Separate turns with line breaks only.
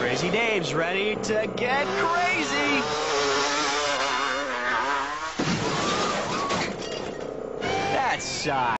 Crazy Dave's ready to get crazy. That's shy.